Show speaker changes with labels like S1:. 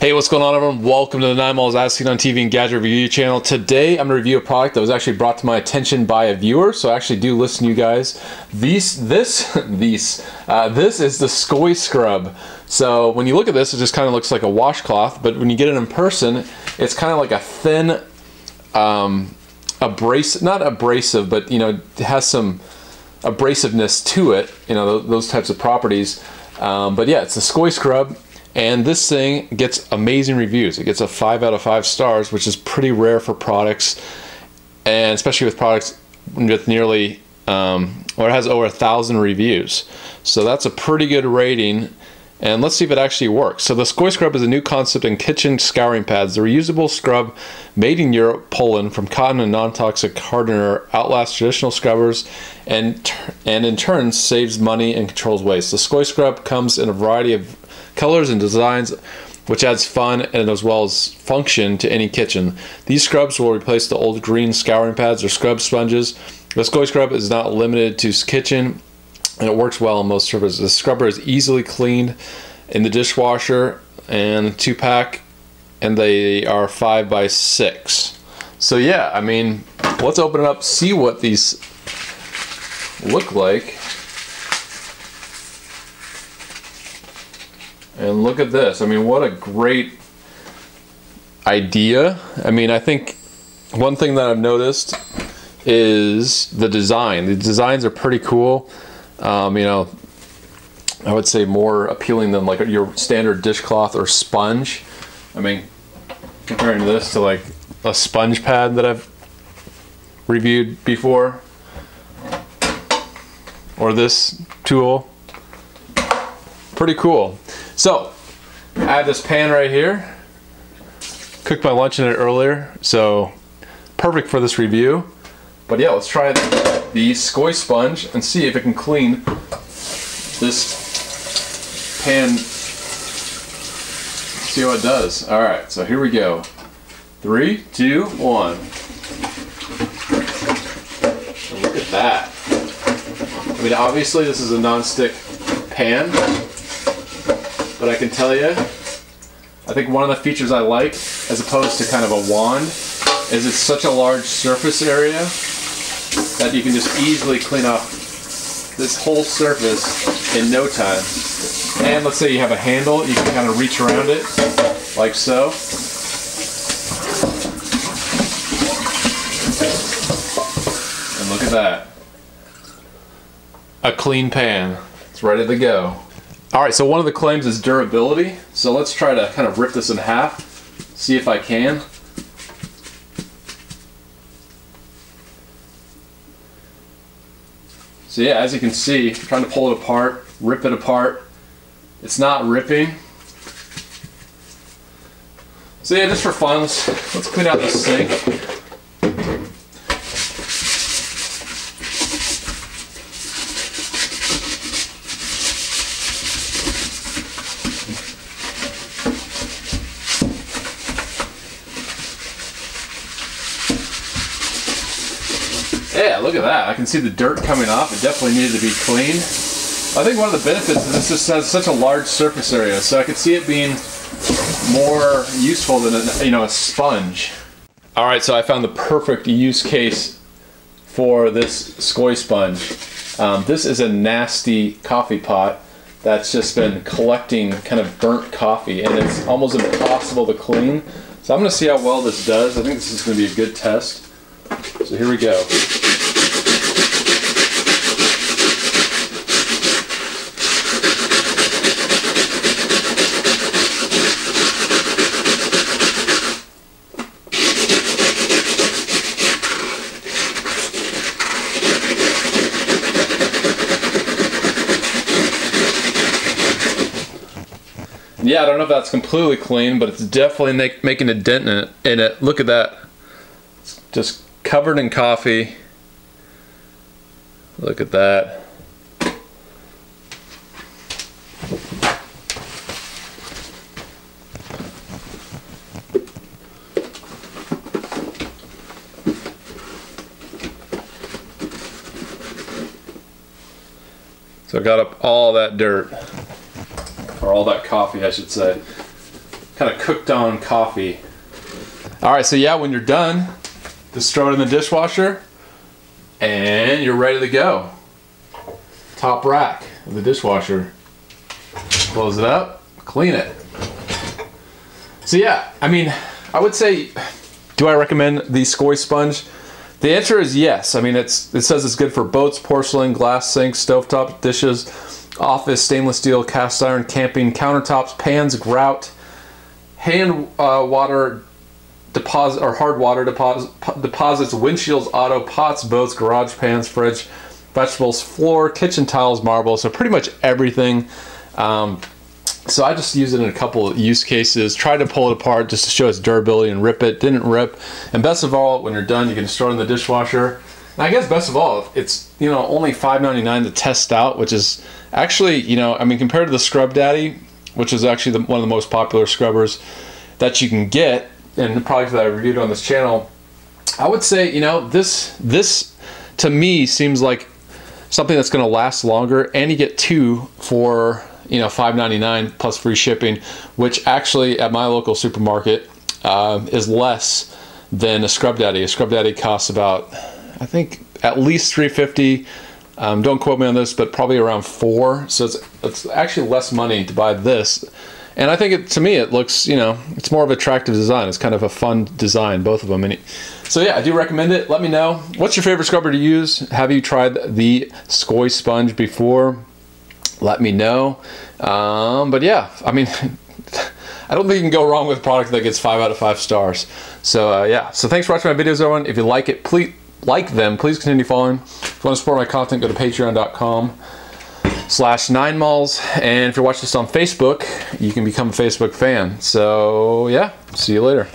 S1: Hey, what's going on everyone? Welcome to the 9 Malls As Seen on TV and Gadget Review channel. Today I'm going to review a product that was actually brought to my attention by a viewer, so I actually do listen to you guys. These, this, these, uh, this is the Skoy Scrub. So when you look at this, it just kind of looks like a washcloth, but when you get it in person, it's kind of like a thin, um, abrasive, not abrasive, but you know, it has some abrasiveness to it, you know, those types of properties. Um, but yeah, it's the Skoy Scrub. And this thing gets amazing reviews. It gets a 5 out of 5 stars, which is pretty rare for products, and especially with products with nearly, um, or it has over a thousand reviews. So that's a pretty good rating. And let's see if it actually works. So the Skoy Scrub is a new concept in kitchen scouring pads. The reusable scrub made in Europe, Poland, from cotton and non-toxic hardener outlasts traditional scrubbers and, and in turn saves money and controls waste. The Skoy Scrub comes in a variety of colors and designs which adds fun and as well as function to any kitchen. These scrubs will replace the old green scouring pads or scrub sponges. The Skoy Scrub is not limited to kitchen and it works well on most surfaces. The scrubber is easily cleaned in the dishwasher and two pack and they are five by six. So yeah, I mean, let's open it up, see what these look like. And look at this. I mean, what a great idea. I mean, I think one thing that I've noticed is the design. The designs are pretty cool. Um, you know, I would say more appealing than like your standard dishcloth or sponge. I mean, comparing this to like a sponge pad that I've reviewed before, or this tool. Pretty cool. So, I have this pan right here. Cooked my lunch in it earlier, so perfect for this review. But yeah, let's try the Skoy sponge and see if it can clean this pan. See how it does. All right, so here we go. Three, two, one. Look at that. I mean, obviously this is a non-stick pan, but I can tell you, I think one of the features I like, as opposed to kind of a wand, is it's such a large surface area that you can just easily clean off this whole surface in no time. And let's say you have a handle, you can kind of reach around it, like so. And look at that. A clean pan. It's ready to go. All right, so one of the claims is durability. So let's try to kind of rip this in half, see if I can. So yeah, as you can see, I'm trying to pull it apart, rip it apart. It's not ripping. So yeah, just for fun, let's, let's clean out the sink. Yeah, look at that. I can see the dirt coming off. It definitely needed to be cleaned. I think one of the benefits is this just has such a large surface area, so I could see it being more useful than a, you know a sponge. All right, so I found the perfect use case for this Skoy sponge. Um, this is a nasty coffee pot that's just been collecting kind of burnt coffee, and it's almost impossible to clean. So I'm going to see how well this does. I think this is going to be a good test. So here we go. Yeah, I don't know if that's completely clean, but it's definitely make, making a dent in it, in it. Look at that. It's just covered in coffee. Look at that. So I got up all that dirt, or all that coffee I should say. kind of cooked on coffee. All right, so yeah, when you're done, just throw it in the dishwasher and you're ready to go. Top rack of the dishwasher. Close it up, clean it. So yeah, I mean, I would say, do I recommend the Skoy sponge? The answer is yes. I mean, it's it says it's good for boats, porcelain, glass sinks, stovetop dishes, office, stainless steel, cast iron, camping, countertops, pans, grout, hand uh, water deposit or hard water deposit, deposits, windshields, auto, pots, boats, garage pans, fridge, vegetables, floor, kitchen tiles, marble. So pretty much everything. Um, so I just used it in a couple use cases, tried to pull it apart just to show its durability and rip it, didn't rip. And best of all, when you're done, you can just it in the dishwasher. And I guess best of all, it's, you know, only $5.99 to test out, which is actually, you know, I mean, compared to the Scrub Daddy, which is actually the, one of the most popular scrubbers that you can get, and the product that I reviewed on this channel, I would say, you know, this, this to me seems like something that's going to last longer and you get two for you know, $5.99 plus free shipping, which actually at my local supermarket uh, is less than a Scrub Daddy. A Scrub Daddy costs about, I think, at least 350 um, don't quote me on this, but probably around four. So it's, it's actually less money to buy this. And I think it, to me, it looks, you know, it's more of an attractive design. It's kind of a fun design, both of them. And so yeah, I do recommend it. Let me know. What's your favorite scrubber to use? Have you tried the Skoy sponge before? let me know. Um, but yeah, I mean, I don't think you can go wrong with a product that gets five out of five stars. So uh, yeah, so thanks for watching my videos, everyone. If you like it, please like them. Please continue following. If you want to support my content, go to patreon.com slash nine malls. And if you're watching this on Facebook, you can become a Facebook fan. So yeah, see you later.